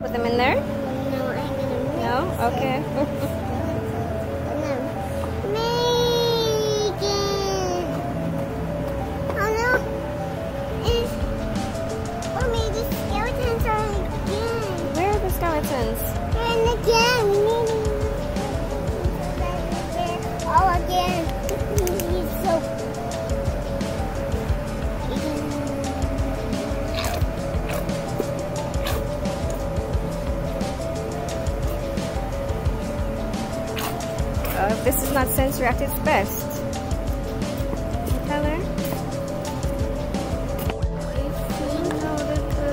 Put them in there? No, I'm gonna mix No? Okay. Megan! Oh no! It's... Oh, Mommy, the skeletons are again. Where are the skeletons? This is not sensory at its best. Tyler? No, the, the,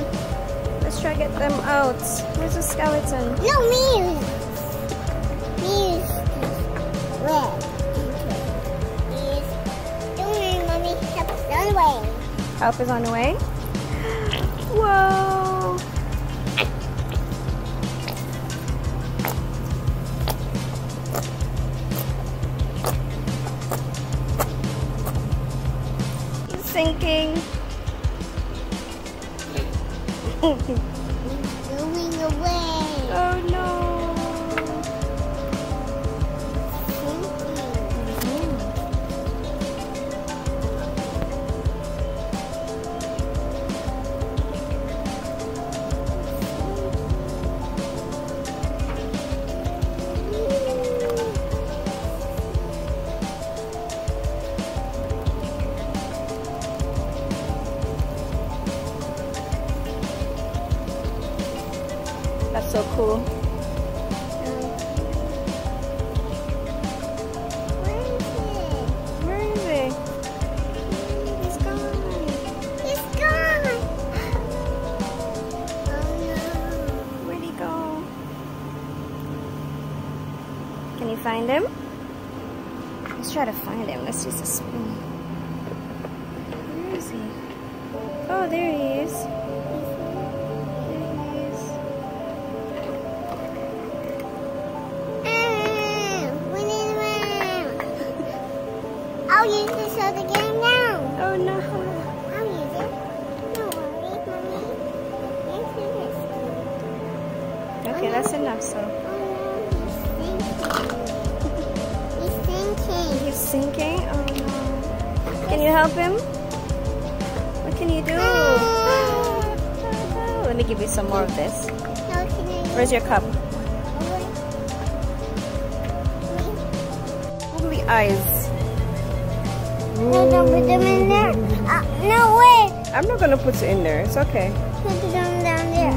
let's try to get them out. Where's the skeleton? No, me. Me is red. Don't worry, mommy. Help us on the way. Help is on the way. Whoa! Sinking. Going away. He Where is he? He's gone. He's gone. Oh. Where'd he go? Can you find him? Let's try to find him. Let's use the spoon. Where is he? Oh, there he is. Use this so to get him down. Oh no. I'll use it. Don't worry, mommy. Okay, oh, that's enough. So Oh no, he's sinking. He's sinking. he's sinking. Oh no. Can you help him? What can you do? Let me give you some more of this. No, Where's your cup? Oh, Over. Googly eyes. No, don't put them in there. Uh, no way. I'm not gonna put it in there. It's okay. Put them down there.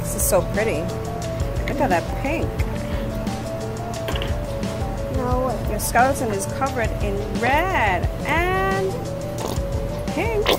This is so pretty. Look at that pink. No way. Your skeleton is covered in red and pink.